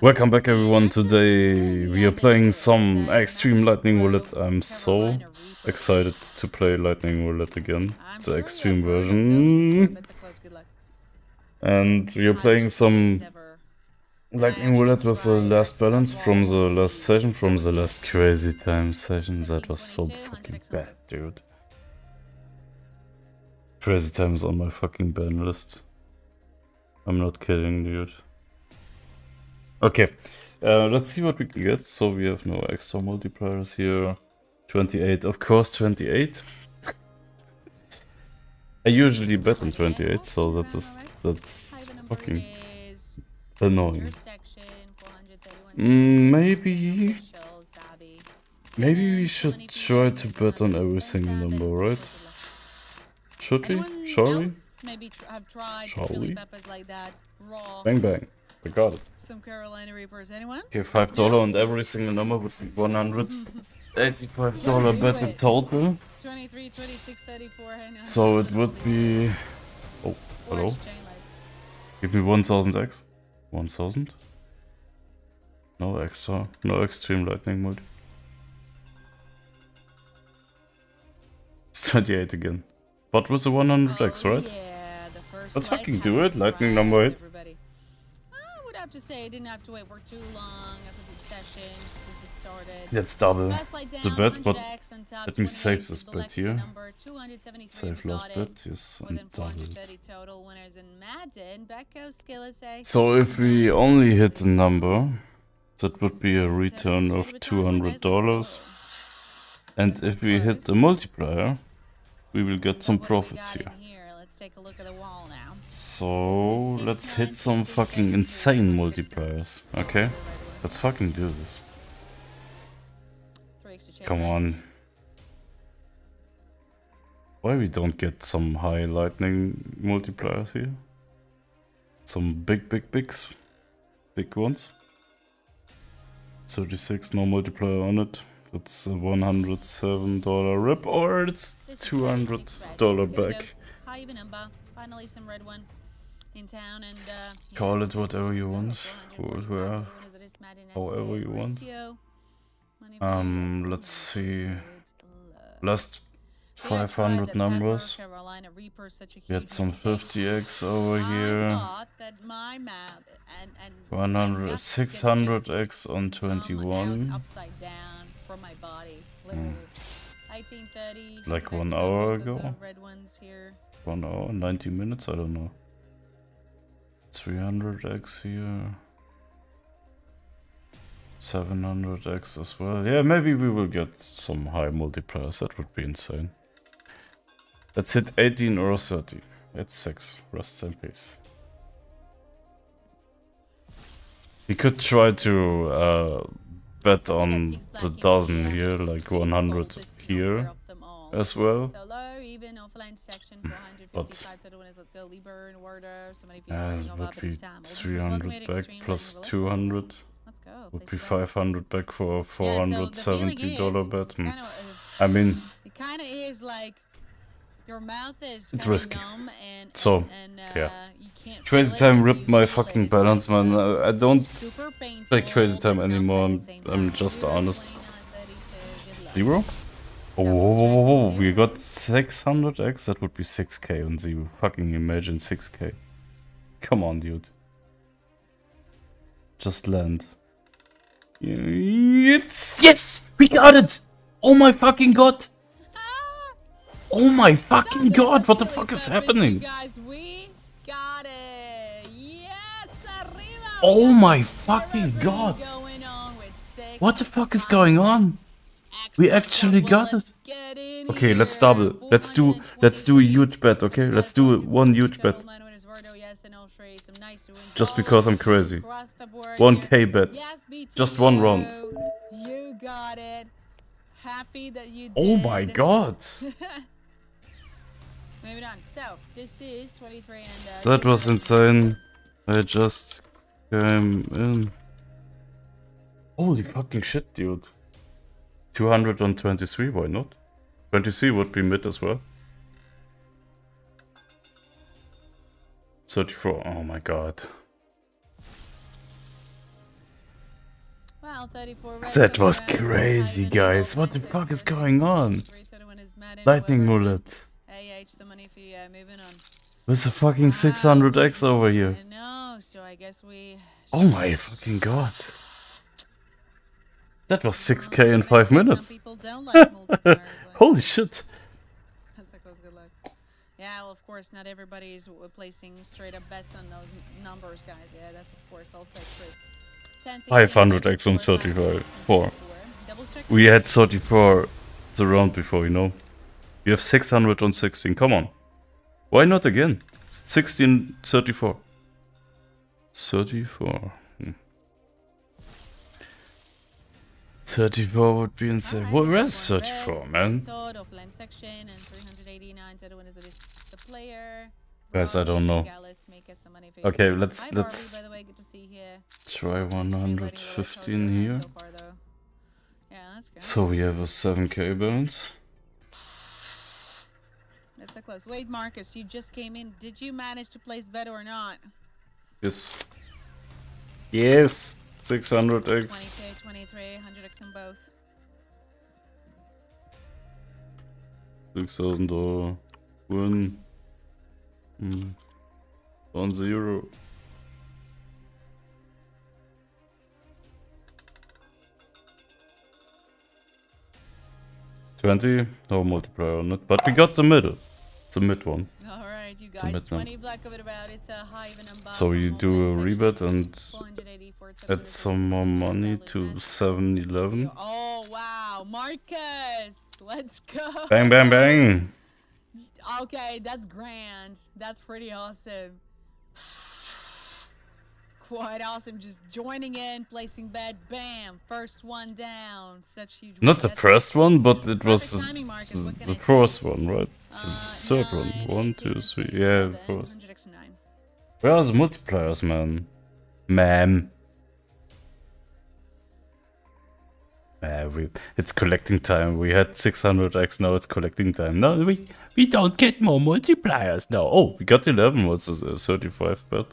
Welcome back everyone, today we are playing some Extreme Lightning Roulette. I'm so excited to play Lightning Roulette again, the Extreme version. And we are playing some Lightning Roulette with the last balance from the last session, from the last Crazy Time session. That was so fucking bad, dude. Crazy Time is on my fucking ban list. I'm not kidding, dude. Okay, uh, let's see what we get. So we have no extra multipliers here. 28, of course 28. I usually bet on 28, so that's that's fucking annoying. Mm, maybe maybe we should try to bet on every single number, right? Should we? Shall we? Shall we? Bang bang. I got it. Some Carolina Reapers. Anyone? Okay, five dollar on every single number would be one hundred eighty-five dollar bet in total. 23, 26, 34. I know. So it would be. Oh, hello. Give me one thousand X. One thousand. No extra. No extreme lightning mode. Twenty-eight again. But with the 100x, right? Yeah, the first Let's fucking do it. Lightning number eight. everybody. To say I didn't have to wait for too long after the session since it started. Let's double light the bet, but 100x on top, let me save this bet here. Save last bet, yes, and double. 430 total winners in Madden. Becco, So if we only hit the number, that would be a return of $200. And if we hit the multiplier, we will get some profits here. Let's take a look at the wall now. So let's hit some fucking insane multipliers, okay? Let's fucking do this. Three extra chain Come on. Why we don't get some high lightning multipliers here? Some big, big, bigs. Big ones. 36, no multiplier on it. That's a $107 rip, or it's $200 36 red. Here back. High even number. Finally some red one in town and uh Call it whatever you want, go, who- 445 whoever- total winners of this Madden however you want. Um, let's see. Maurice, good luck. Last So yeah, I tried 500 numbers. Pepper, Carolina Reaper, such a Get huge some 50x over here. thought that my map and, and 100, and 600x on 21. out upside down from my body, 1830. Hmm. Like one hour ago? One hour, 90 minutes, I don't know. 300x here. 700x as well. Yeah, maybe we will get some high multipliers. That would be insane. Let's hit 18 or 30. It's 6. Rest in peace. We could try to uh, bet on the dozen here, like 100 here as well. Even offline section, Hmm. 455 total winners. Let's go. Lieber and Werder. Somebody feels like would be time. 300 back plus 200 Let's go. would be 500 back for a Yeah, so $470 is bet. Hmm. kinda, uh, I mean, It kind of is like your mouth is It's risky. numb and So, and, uh, yeah. Crazy Time ripped my fucking balance, man. I I don't play Crazy Time anymore. I'm, I'm just honest. 29, 32, good luck. Zero? Oh, whoa, whoa, whoa, whoa, we got 600x? That would be 6k on zero. Fucking imagine 6k. Come on, dude. Just land. It's, yes! We got it! Oh my fucking god! Oh my fucking god! What the fuck is happening? Guys, we got it. Yes, arriba. Oh my fucking god! going on with six What the fuck is going on? We actually got it. Okay, let's double. Let's do let's do a huge bet, okay? Let's do one huge bet. Just because I'm crazy. 1k bet. Just one round. You got it. Happy that you did. Oh my god! Moving on. So, this is 23 and That was insane. I just came in. Holy fucking shit, dude. 223, why not? 23 would be mid as well. 34, oh my god. Well, 34 That was crazy, guys. What the fuck is going on? 33 to the one is Lightning however, roulette. Some money for. Moving on. With a fucking 600x over here. No, so I guess we. Oh my fucking god. That was 6k in 5 minutes. like Holy shit. That's a close good luck. Yeah, well, of course, not everybody is placing straight up bets on those numbers, guys. Yeah, that's of course also true. 10, 16, 500x on 34, 35. 4. 4. Double check. We had 34 the round before, you know. You have 600 on 16. Come on. Why not again? 16, 34. 34. 34 would be insane. Oh, Alright, Well, where's is 34, man? Sword, offline section, and 389. The other one is the- the player. Guys, I um, don't know. Gallus, make us some money for you. Okay, let's- let's by the way, good to see you here. Try Thanks for letting me know what 115 here. so far, though. Yeah, that's good. So we have a 7k balance. That's a close. Wait, Marcus, you just came in. Did you manage to place better or not? Yes. Yes. 600x. 22, 23, 100x on both. 6000 dollar. Win. Hmm. One zero. Twenty? No multiplier on it. But we got the middle. It's a mid one. All right, you guys. 20 black of it about. It's a high even So you do a rebet and add some more money to 711. Oh, wow. Marcus, let's go. Bang bang bang! Okay, that's grand. That's pretty awesome. Quite awesome. Just joining in, placing bet, bam, first one down. Such huge. Not the first one, but it was perfect timing, Marcus. What can the say? first one, right? The Uh, third one. nine, One, 18, two. Yeah, 27, of course. 100x9. Where are the multipliers, man? Man. Uh, we, it's collecting time. We had 600x, now it's collecting time. No, we we don't get more multipliers now. Oh, we got 11. What's this? A 35 bet?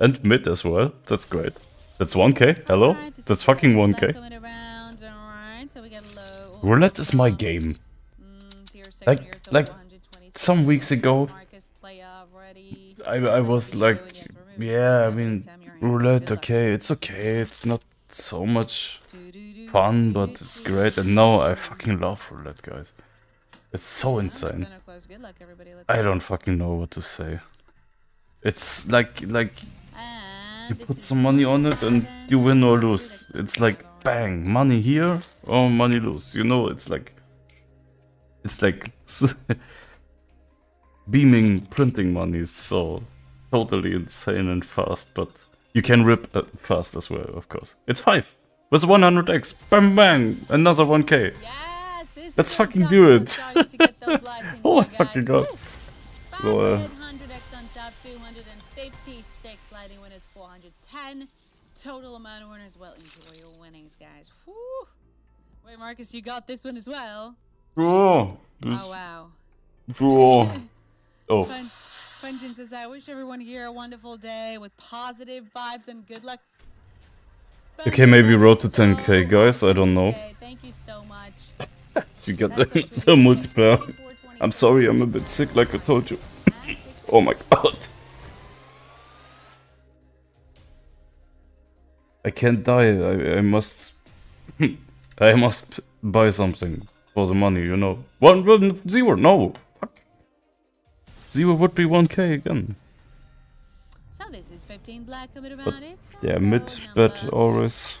And mid as well. That's great. That's 1k. Hello? This That's fucking 1k. around, alright, so low. Roulette is my game. Mm, Like- so like some weeks ago, Marcus, play up, ready. I, I was like, and yes, we're moving yeah, I mean, end. Time your hands, roulette, okay, it's okay. It's not so much fun, but it's great. And now I fucking love roulette, guys. It's so insane. it's gonna close. Good luck, everybody. Let's I don't fucking know what to say. It's like like you put some money on it and you win or lose. It's like bang, money here or money lose. You know, it's like it's like beaming printing money so totally insane and fast, but you can rip uh, fast as well, of course. It's five with 100x. Bam, bang, another 1k. Yes, Let's is what I'm fucking do it. starting to get those lights in Oh my fucking god. Uh, 410 total amount of winners. Well, enjoy your winnings, guys. Whew. Wait, Marcus, you got this one as well. Oh, Oh wow. oh. Oh, Fun, Quentin says, I wish everyone here a wonderful day with positive vibes and good luck. Okay, maybe road to is 10K, guys, I don't know. Thank you so much. you got the, so multiplier. I'm sorry, I'm a bit sick, like I told you. Oh my god. I can't die. I, I must. I must buy something for the money, you know. One, one zero. No. Fuck. Zero would be 1k again. So this is 15 black coming about it. Yeah, mid bet always.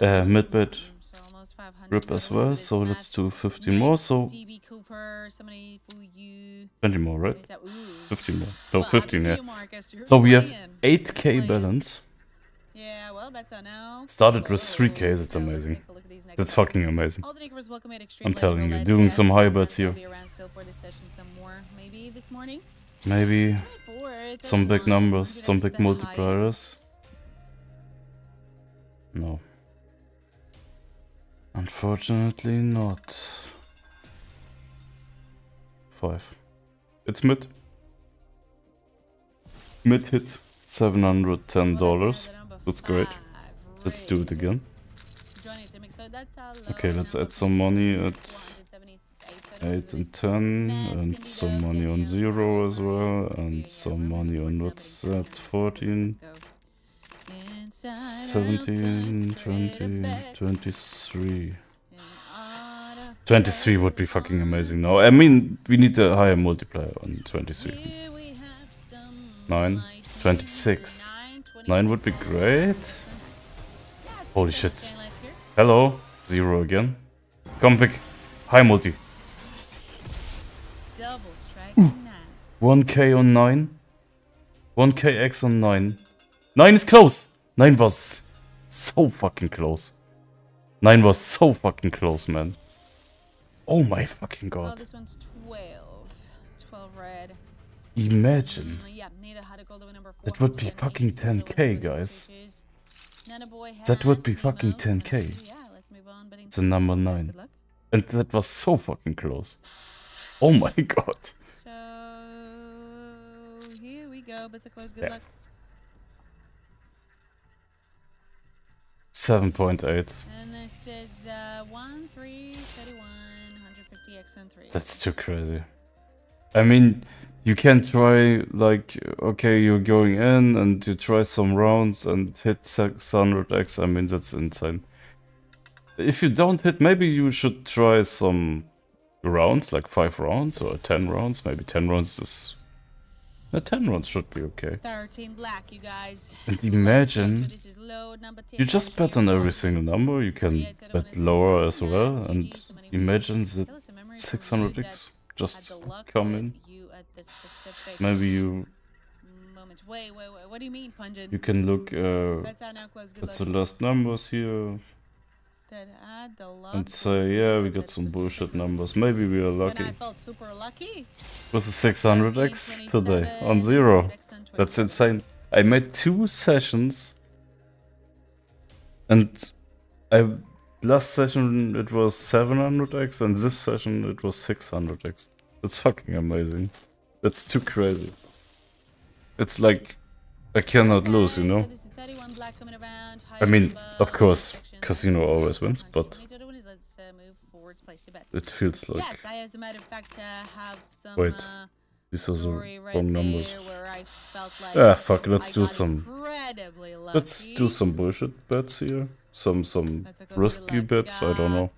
Uh, mid button, bet so almost 500 Rip as well, so let's do 15 more, so DB Cooper, somebody for you. 20 more, right? It's a- ooh. 15 more. No, 15, yeah. you, Marcus, you're So we have 8k balance. Yeah, well, that's a no. Started with 3Ks, it's amazing. take a look at these next That's fucking amazing. All the neighbors welcome at Extreme I'm telling you, doing some bets here. be around still for this session some more. Maybe this morning. Maybe some big numbers, some big multipliers. No. Unfortunately not. Five. It's mid. Mid hit. $710. That's great. Let's do it again. so that's how low Okay, let's add some money at 8 and 10 and some money on 0 as well and some money on what's that 14 17 20 23 23 would be fucking amazing now. I mean we need a higher multiplier on 23 9 26 9 would be great. Holy shit. Hello. 0 again. Come back high multi. Double striking now. 1k on 9 1kx on 9 9 is close. 9 was so fucking close. 9 was so fucking close man. Oh my fucking Oh, god this one's 12. 12 red. Imagine yeah, neither had a gold over number That would be fucking 10K, guys. to choose. Nana boy That would be fucking 10K. Yeah, let's move on. But in It's a number 9 and that was so fucking close oh my god So here we go. But it's a close. Good Yeah. luck. 7.8 And this says uh, 1, 3, 31, 150 x 3. That's too crazy. I mean, you can try, like, okay, you're going in and you try some rounds and hit 600x. I mean, that's insane. If you don't hit, maybe you should try some rounds, like 5 rounds or 10 rounds. Maybe 10 rounds is... Uh, 10 rounds should be okay. 13 black, you guys. And imagine so this is load number 10. You just bet on every single number, you can bet lower as well, and imagine that Tell us a memory from you that 600x just come in. At this specific Maybe you moment. Wait, wait, wait. What do you mean, pungent? you can look uh, Bets out now, close. Good at luck. the last numbers here That the luck and say, yeah, we got some bullshit numbers. Maybe we are When lucky. I felt super lucky. Was a 600x today on zero. That's insane. I made two sessions, and I last session it was 700x, and this session it was 600x. That's fucking amazing. That's too crazy. It's like I cannot lose, you know. so this is 31 black coming around, I mean, of course, casino always wins, but The other one is let's move forwards, place your bets. it feels like Yes, I, as a matter of fact, uh, have some Wait, these are the wrong numbers. there where I felt like Ah, fuck, let's do some- Let's do some bullshit bets here. Some some a risky bets. I don't Uh, know.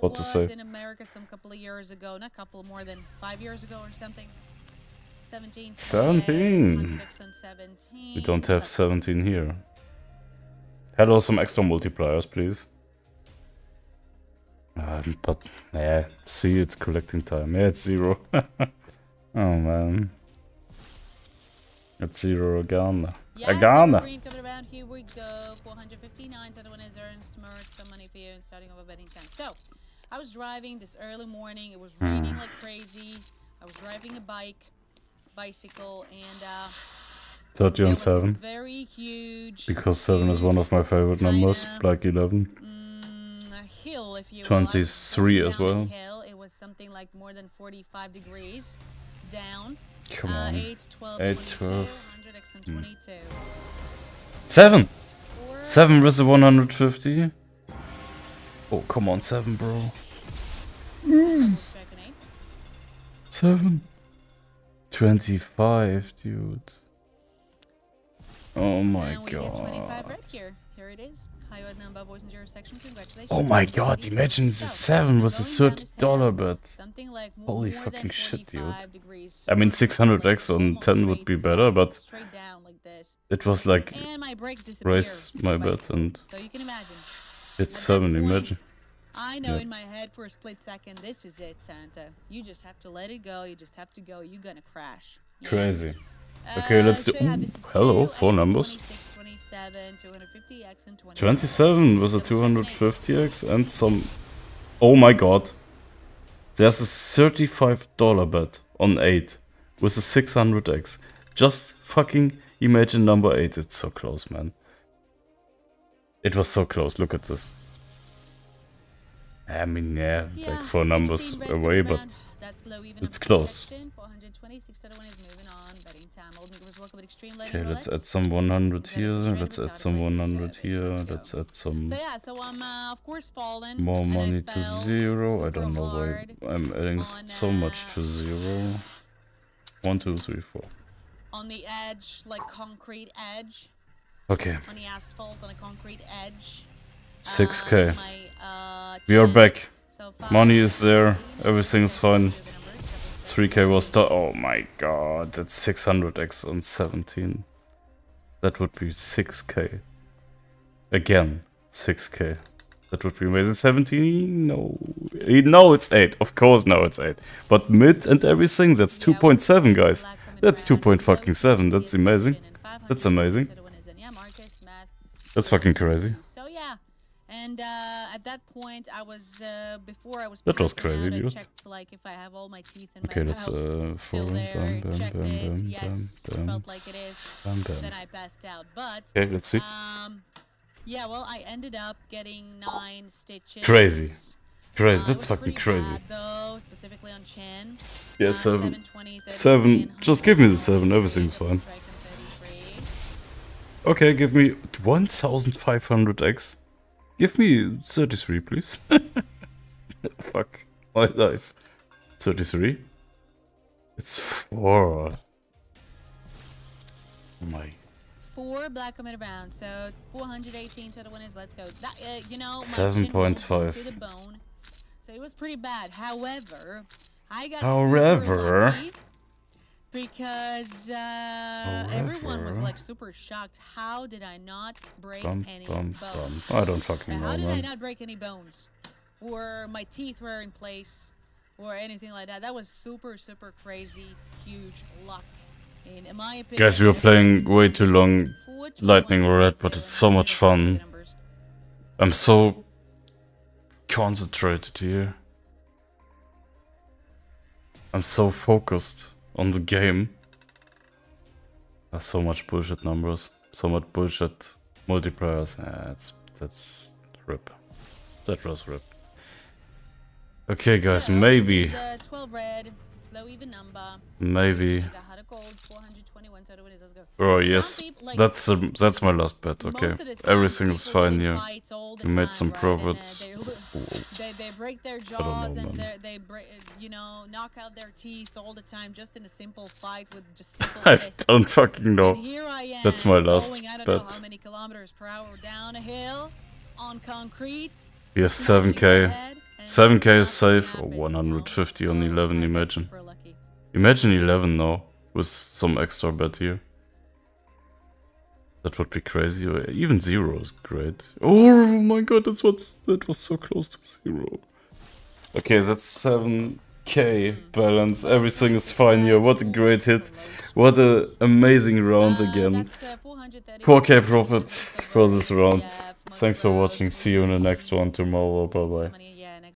What to say. in America some couple of years ago, not couple more than five years ago or something. 17. 17. 17. We don't have 17 here. Hello, some extra multipliers, please. Um, but, yeah, see, it's collecting time. Yeah, it's zero. oh, man. It's zero again. Yeah, Again. green coming around. Here we go. 459. Second one is Ernst Mertz. Some money for you and starting over betting time. So, I was driving this early morning. It was Hmm. raining like crazy. I was driving a bike, bicycle, and uh, 30 there on 7. very huge. Because 7 is one of my favorite numbers, like 11. Mm, a hill, if you will. 23 going as well. Hill. It was something like more than 45 degrees down. Come uh, on. 8, 12, 8, 12. 100x and 22. 7! Four, 7 with the 150. Oh, come on, 7, bro. eight. 7. 25, dude. Oh my and we get 25 god. right here. Here it is. High odd number voice in zero section. Congratulations. Oh my god, imagine the 7 was a $30 this bet. Like Holy fucking shit, dude. I mean, 600x on 10 would be better, but like it was like And my brakes disappear. raise my bet and So it's 7, imagine. I know in my head for a split second, this is it, Santa. You just have to let it go. You just have to go. You're gonna crash. Yeah. Crazy. Uh, okay, let's do- so yeah, ooh, hello, 2, four 8, numbers. 26, 27, 250x and 27. 27 with a 250x and some... Oh my god. There's a $35 bet on 8 with a 600x. Just fucking imagine number 8. It's so close, man. It was so close. Look at this. I mean, yeah, Yeah, like four numbers away, but. That's low even it's close. section. 426 to the one is moving on. Betting time. Old Nicholas, welcome to Extreme okay, let's add some 100 here, let's add some 100 here, Let's add some So yeah, so I'm uh, of course fallen. more money to zero. I don't know why I'm adding so much to uh, zero. One, two, three, four. on the edge, like concrete edge, Okay, on the asphalt, on a concrete edge. 6k. Uh, uh, We are back. Money is there. Everything's fine. two, the numbers, 3k was done. Oh my god, that's 600x on 17. That would be 6k. Again, 6k. That would be amazing. 17? No. Eh, No, it's 8. Of course, now it's 8. But mid and everything, that's 2.7, guys. That's 2.7. That's amazing. position and 500 That's amazing. to the winners, and yeah, Marcus, Matt, That's fucking crazy. And uh, at that point, I was uh, before I was. That was crazy, out, I dude. checked like if I have all my teeth in Okay, my let's mouth. uh, Still there. Bam, bam, checked bam, it. yes, felt like it is. Then. I passed out, but Okay, let's see. um, yeah. Well, I ended up getting nine stitches. Crazy. Crazy. Uh, That's fucking crazy. Bad, though, specifically on chin. Yeah, Uh, seven. 720, 33, Seven. Just give me the seven, everything's fine. strike and 33. Okay, give me 1500x. Give me 33, please. Fuck my life. 33? It's 4. Oh my. Four black coming around, so 418 to the winners. Let's go. That, uh, you know, my chin bone 7.5. to the bone, so it was pretty bad. However, I got However- super lucky because uh, everyone was like super shocked. How did I not break any bones? I don't fucking know, How did I not break any bones? Or my teeth were in place, or anything like that. That was super, super crazy, huge luck. In, in my opinion, Guys, we were playing way too long Lightning 21, Roulette, but it's so much those are the fun. I'm so concentrated here. I'm so focused on the game. There's so much bullshit numbers, so much bullshit multipliers. Yeah, that's that's rip. That was rip. Okay, guys, maybe, is, uh, 12. It's low even number. maybe. The heart gold, 421 total go. Oh yes, that's the, that's my last bet. Okay, of the time, everything is fine in here. all made some right? profits. Uh, they, they, they break their know, jaws and they're- break, you know, knock out their teeth all the time just in a simple fight with just simple I don't fucking know. Here I am, That's my last going, I don't know bet. how many kilometers per hour down a hill on concrete. We have 7k. Ahead, and 7k is safe, or happened, you know? 150 on 11, imagine. Imagine 11 now, with some extra bet here. That would be crazy. Even 0 is great. Oh my god, that's what's, that was so close to 0. Okay, that's 7k balance. Everything is fine here. What a great hit. What a amazing round again. that's, uh, 430 4k profit for this round. Thanks for watching. See you in the next one tomorrow. Bye bye.